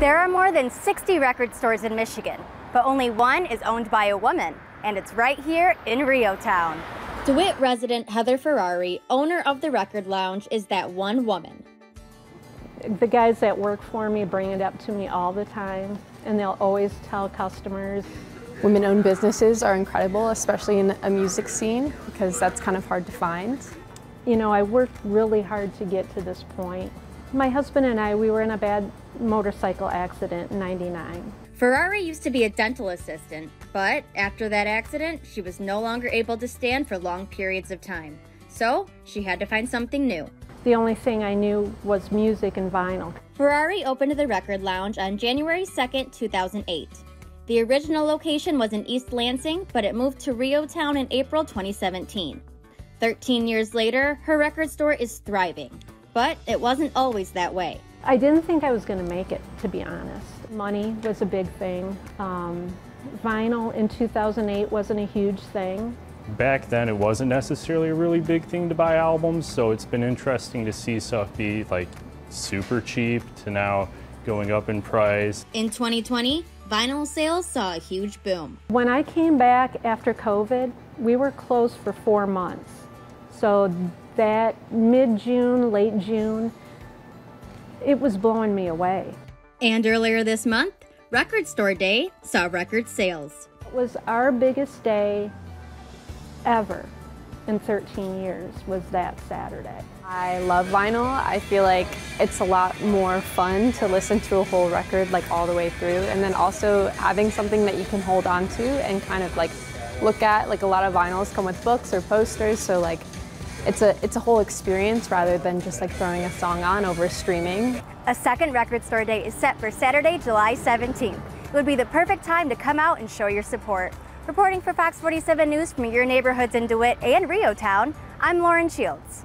There are more than 60 record stores in Michigan, but only one is owned by a woman, and it's right here in REO Town. DeWitt resident Heather Ferrari, owner of the Record Lounge, is that one woman. The guys that work for me bring it up to me all the time, and they'll always tell customers. Women-owned businesses are incredible, especially in a music scene, because that's kind of hard to find. You know, I worked really hard to get to this point. My husband and I, we were in a bad motorcycle accident in 99. Ferrari used to be a dental assistant, but after that accident, she was no longer able to stand for long periods of time. So she had to find something new. The only thing I knew was music and vinyl. Ferrari opened the Record Lounge on January 2nd, 2008. The original location was in East Lansing, but it moved to REO Town in April 2017. 13 years later, her record store is thriving. But it wasn't always that way. I didn't think I was going to make it, to be honest. Money was a big thing. Um, vinyl in 2008 wasn't a huge thing. Back then, it wasn't necessarily a really big thing to buy albums, so it's been interesting to see stuff be like super cheap to now going up in price. In 2020, vinyl sales saw a huge boom. When I came back after COVID, we were closed for four months. So that mid-June, late June, it was blowing me away. And earlier this month, Record Store Day saw record sales. It was our biggest day ever in 13 years was that Saturday. I love vinyl. I feel like it's a lot more fun to listen to a whole record like all the way through and then also having something that you can hold on to and kind of like look at like a lot of vinyls come with books or posters so like it's a, it's a whole experience rather than just like throwing a song on over streaming. A second record store day is set for Saturday, July 17th. It would be the perfect time to come out and show your support. Reporting for Fox 47 News from your neighborhoods in DeWitt and REO Town, I'm Lauren Shields.